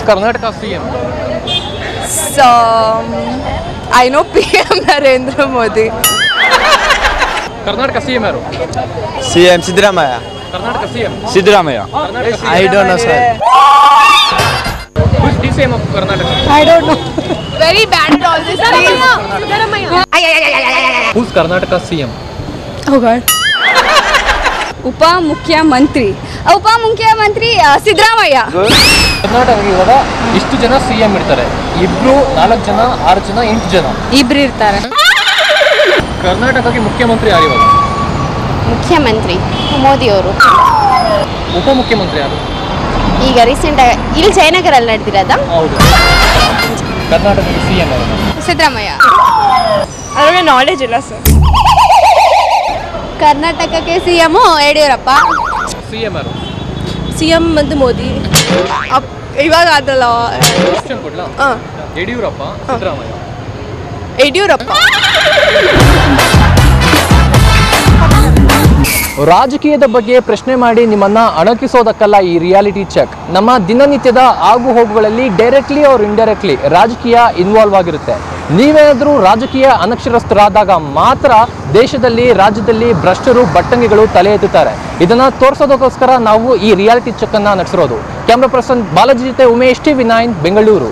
Who's Karnataka CM? So, I know PM Narendra Modi. Karnataka CM ಯಾರು C M Siddaramaiah Karnataka CM Siddaramaiah I don't know sir Who's DCM of Karnataka I don't know. Very bad at all this. Who's Karnataka CM Oh God. ಉಪ ಮುಖ್ಯಮಂತ್ರಿ ಉಪ ಮುಖ್ಯಮಂತ್ರಿ ಸಿದ್ದರಾಮಯ್ಯ. ಕರ್ನಾಟಕ ಇವಾಗ ಇಷ್ಟು ಜನ CM ಇರ್ತಾರೆ. ಇಬ್ರು ನಾಲ್ಕು ಜನ ಆರು ಜನ ಎಂಟು ಜನ. ಇಬ್ರು ಇರ್ತಾರೆ. ಕರ್ನಾಟಕಕ್ಕೆ ಮುಖ್ಯಮಂತ್ರಿ ಯಾರು ಇವಾಗ? ಮುಖ್ಯಮಂತ್ರಿ ಮೋದಿ ಮೋದಿಯವರು ಉಪಮುಖ್ಯಮಂತ್ರಿ ಯಾರು? ಈಗ ರೀಸೆಂಟ್ ಇಲ್ಲಿ ಜಯನಗರಲ್ಲಿ ನಡೆದಿರೋದ. ಹೌದು. ಕರ್ನಾಟಕದ ಸಿಎಂ ಸಿದ್ದರಾಮಯ್ಯ. ಅದ್ರ ನಾಲೆಜ್ ಇಲ್ಲ ಸರ್ ಕರ್ನಾಟಕಕ್ಕೆ ಸಿ ಎಂ ಯಡಿಯೂರಪ್ಪ ಸಿಎಂ ಯಾರು ಸಿ ಎಂ ಮತ್ತು ಮೋದಿ ಅಪ್ ಇವಾಗ ಅದಲ್ಲ ಕ್ವಶನ್ ಕೊಡ್ಲಾ ಹಾಂ ಯಡಿಯೂರಪ್ಪ ಸಿದ್ದರಾಮಯ್ಯ ಯಡಿಯೂರಪ್ಪ ರಾಜಕೀಯದ ಬಗ್ಗೆ ಪ್ರಶ್ನೆ ಮಾಡಿ ನಿಮ್ಮನ್ನ ಅಣಕಿಸೋದಕ್ಕಲ್ಲ ಈ ರಿಯಾಲಿಟಿ ಚೆಕ್ ನಮ್ಮ ದಿನನಿತ್ಯದ ಆಗು ಹೋಗುಗಳಲ್ಲಿ ಡೈರೆಕ್ಟ್ಲಿ ಅವ್ರ ಇಂಡೈರೆಕ್ಟ್ಲಿ ರಾಜಕೀಯ ಇನ್ವಾಲ್ವ್ ಆಗಿರುತ್ತೆ. ನೀವೇನಾದರೂ ರಾಜಕೀಯ ಅನಕ್ಷರಸ್ಥರಾದಾಗ ಮಾತ್ರ ದೇಶದಲ್ಲಿ, ರಾಜ್ಯದಲ್ಲಿ ಭ್ರಷ್ಟರು ಬಟ್ಟಂಗಿಗಳು ತಲೆ ಎತ್ತುತ್ತಾರೆ. ಇದನ್ನ ತೋರಿಸೋದಕ್ಕೋಸ್ಕರ ನಾವು ಈ ರಿಯಾಲಿಟಿ ಚೆಕ್ ಅನ್ನ ನಡೆಸಿರೋದು ಕ್ಯಾಮ್ರಾ ಪರ್ಸನ್ ಬಾಲಾಜಿ ಜೊತೆ ಉಮೇಶ್ ಟಿ ನೈನ್, ಬೆಂಗಳೂರು.